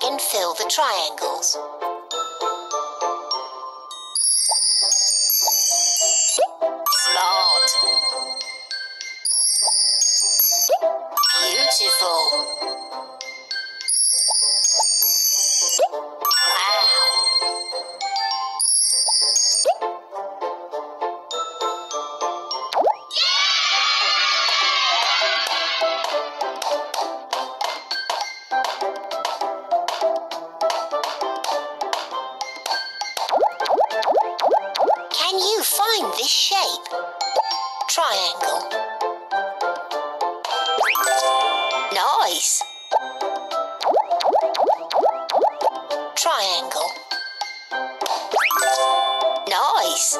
Drag and fill the triangles. Smart. Beautiful. Nice.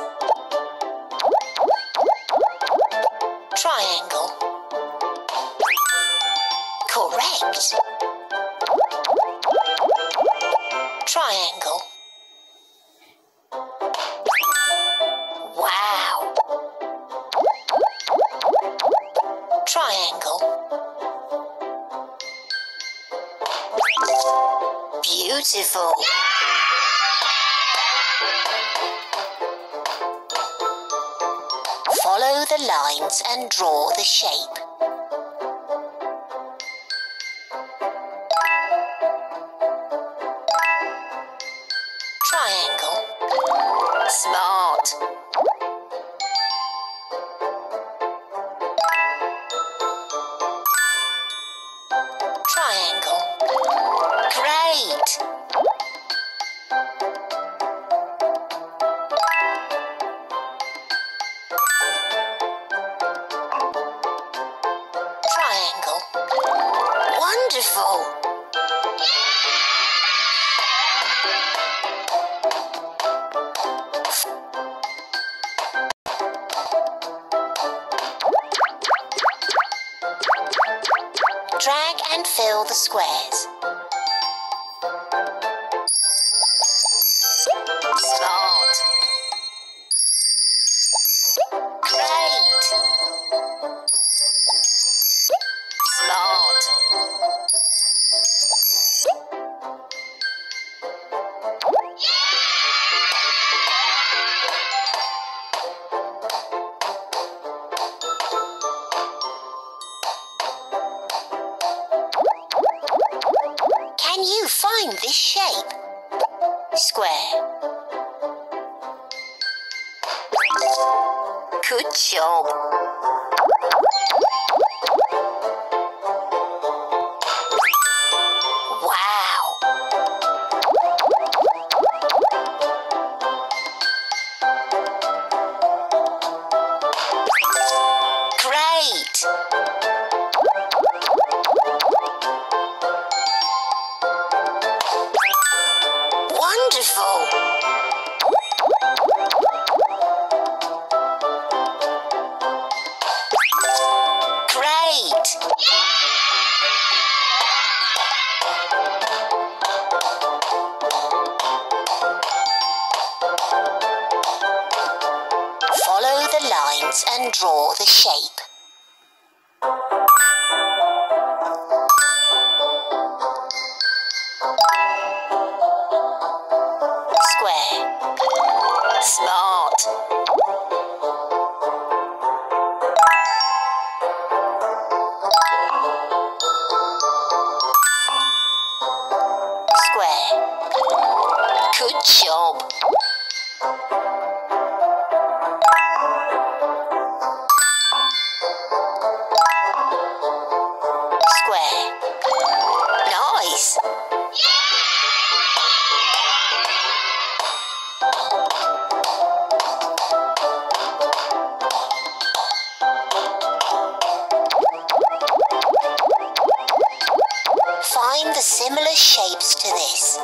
Triangle. Correct. Triangle. Wow. Triangle. Beautiful. Follow the lines and draw the shape. Triangle. Smart. Triangle. Great. Fill the squares. Shape? Square. Good job. Lines and draw the shape. Square. Smart. Similar shapes to this.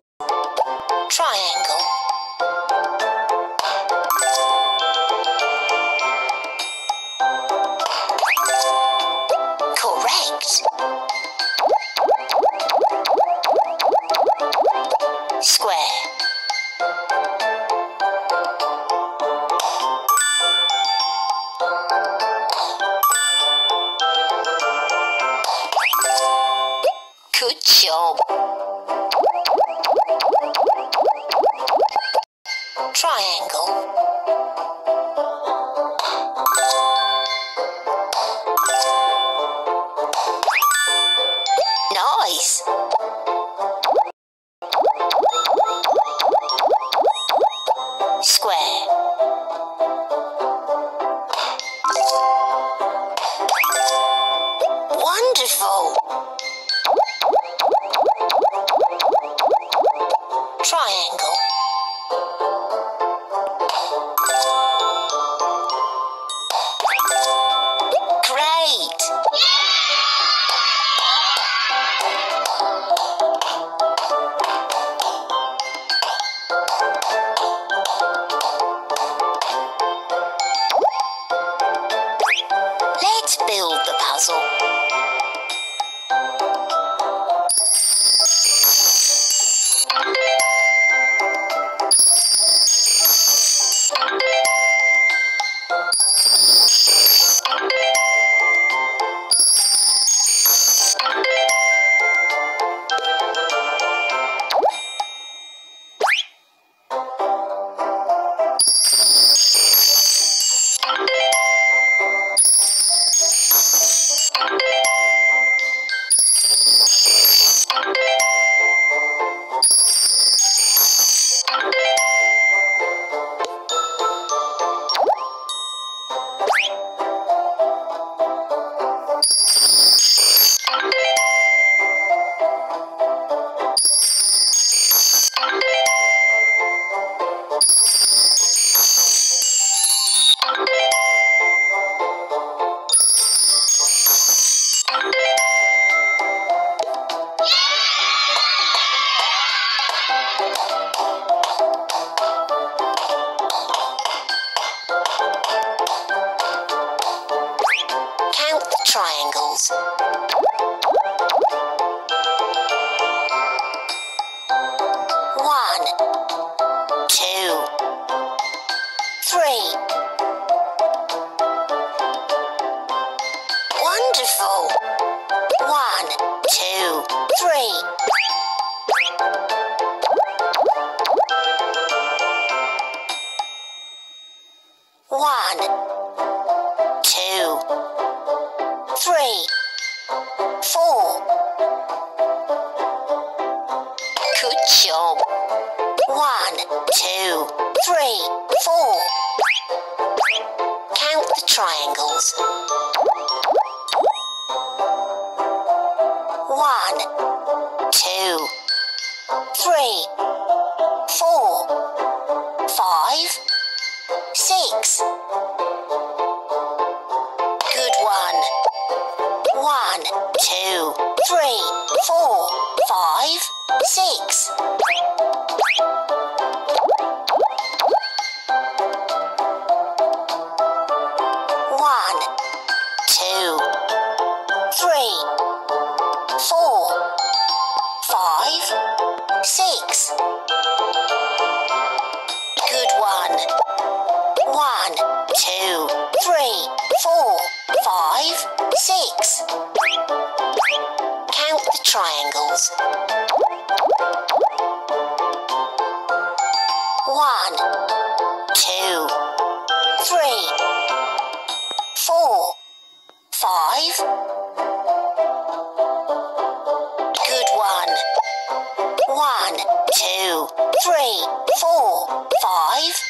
triangle. Nice! Square. coração. triangles. Good job. One, two, three, four. Count the triangles. One, two, three, four, five, six. Count the triangles. One, two, three, four, five. Good one. One, two, three, four, five,